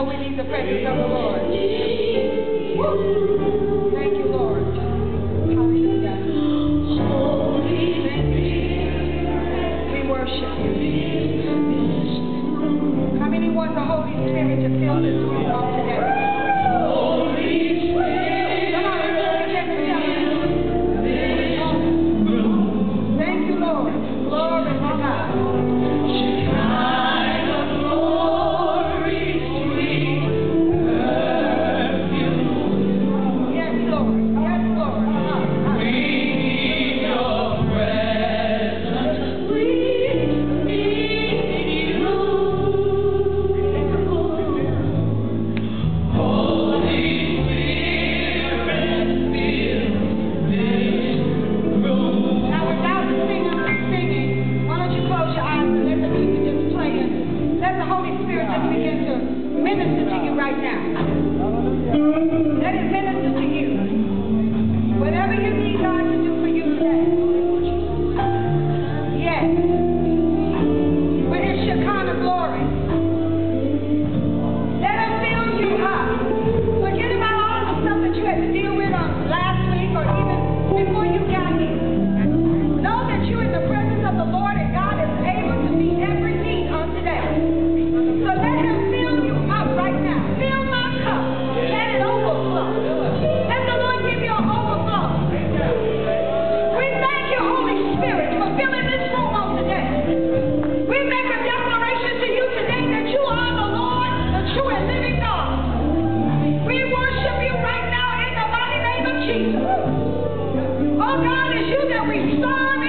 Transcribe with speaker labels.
Speaker 1: know we need the presence of the Lord. Woo. Thank you, Lord. Hallelujah. Thank. We worship you. How many want the Holy Spirit to fill this room on today? Thank you, Lord. Glory to God. Minister to you right now. Let it minister Oh God, it's you that restore